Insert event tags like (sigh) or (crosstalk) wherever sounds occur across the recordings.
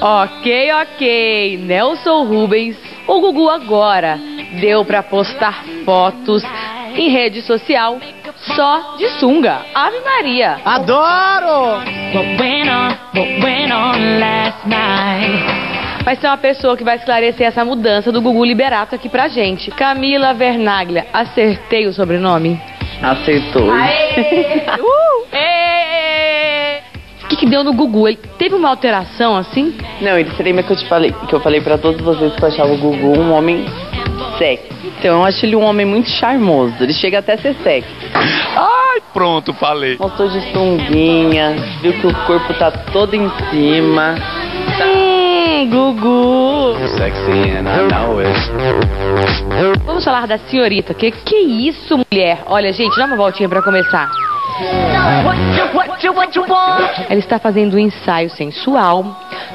Ok, ok. Nelson Rubens, o Gugu agora deu pra postar fotos em rede social só de sunga. Ave Maria. Adoro! Vai ser uma pessoa que vai esclarecer essa mudança do Gugu Liberato aqui pra gente. Camila Vernaglia, acertei o sobrenome? Acertou. (laughs) uh! Que, que deu no Gugu? Ele teve uma alteração assim? Não, ele se lembra que eu te falei, que eu falei pra todos vocês que eu achava o Gugu um homem sexy. Então eu acho ele um homem muito charmoso. Ele chega até a ser sexy. Ai, pronto, falei. Mostrou de sunguinha, viu que o corpo tá todo em cima. Hum, Gugu. Sexy and I know it. Vamos falar da senhorita. Que que isso, mulher? Olha, gente, dá uma voltinha pra começar. Ela está fazendo um ensaio sensual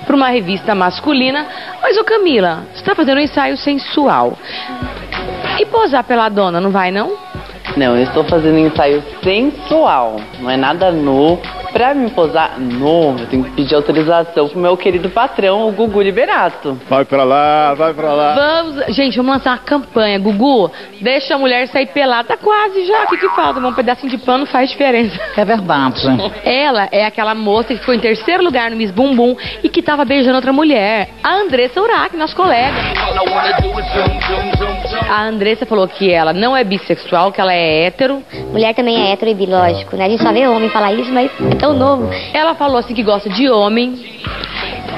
para uma revista masculina. Mas, ô Camila, está fazendo um ensaio sensual. E posar pela dona, não vai não? Não, eu estou fazendo um ensaio sensual. Não é nada nu. Pra me posar nu, eu tenho que pedir autorização pro meu querido patrão, o Gugu Liberato. Vai pra lá, vai pra lá. Vamos, gente, vamos lançar uma campanha. Gugu, deixa a mulher sair pelada. Tá quase já. O que, que falta? Um pedacinho de pano faz diferença. É verdade. Ela é aquela moça que ficou em terceiro lugar no Miss Bumbum e que tava beijando outra mulher. A Andressa Urach, nosso colega. A Andressa falou que ela não é bissexual, que ela é hétero. Mulher também é hétero e bilógico, né? A gente só vê homem falar isso, mas é tão novo. Ela falou assim que gosta de homem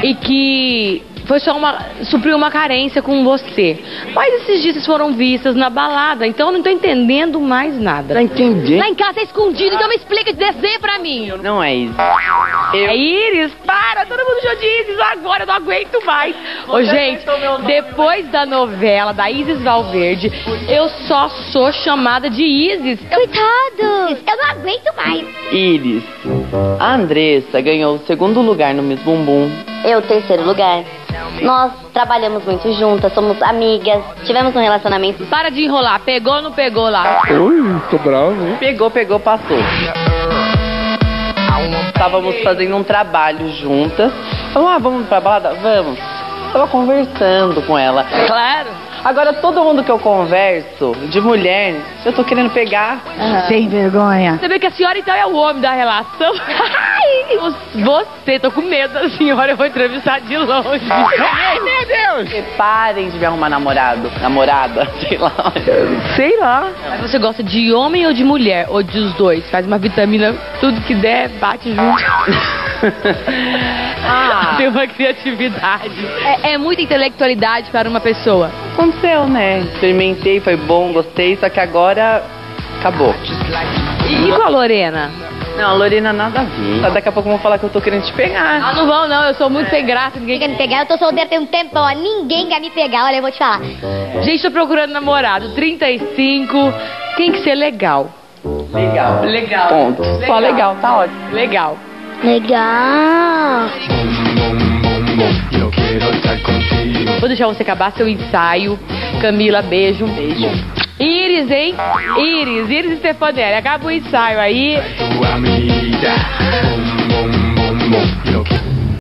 e que foi só uma. supriu uma carência com você. Mas esses dias vocês foram vistas na balada, então eu não tô entendendo mais nada. Tá entendendo? Lá em casa é escondido, então me explica de desenho pra mim. Não é isso. É Iris, para, todo mundo já de Iris agora, eu não aguento mais. Ô, gente, depois da novela da Isis Valverde, eu só sou chamada de Isis. Eu- Coitados! Eu não aguento mais. Iris. A Andressa ganhou o segundo lugar no Miss Bumbum. Eu, terceiro lugar. Nós trabalhamos muito juntas, somos amigas, tivemos um relacionamento. Para de enrolar, pegou ou não pegou lá? Ui, tô bravo. Pegou, pegou, passou. Estávamos fazendo um trabalho juntas. Falou, ah, vamos pra balada? Vamos. Tava conversando com ela. Claro. Agora, todo mundo que eu converso, de mulher, eu tô querendo pegar. Sem vergonha. Você vê que a senhora então é o homem da relação? (laughs) Você, tô com medo da senhora, eu vou entrevistar de longe. Ai, meu Deus. Preparem de me arrumar namorado, namorada, (laughs) sei lá. Sei lá. Mas você gosta de homem ou de mulher? Ou de os dois? Faz uma vitamina, tudo que der, bate junto. (laughs) Ah, (laughs) Tem uma criatividade. É, é muita intelectualidade para uma pessoa. aconteceu, né? Experimentei, foi bom, gostei, só que agora acabou. E com a Lorena? Não, a Lorena nada a ver. Daqui a pouco vão falar que eu tô querendo te pegar. Ah, não vão não, eu sou muito sem graça, ninguém Quer me pegar? Eu tô solteira tem um tempão, ó. ninguém quer me pegar, olha, eu vou te falar. Gente, tô procurando namorado, 35, tem que ser legal. Legal. Legal. Ponto. Só legal, tá ótimo. Legal. Legal. Eu quero estar contigo. Vou deixar você acabar seu ensaio. Camila, beijo. Beijo. Iris, hein? Iris, Iris Stefanelli, acaba o ensaio aí. Tua amiga.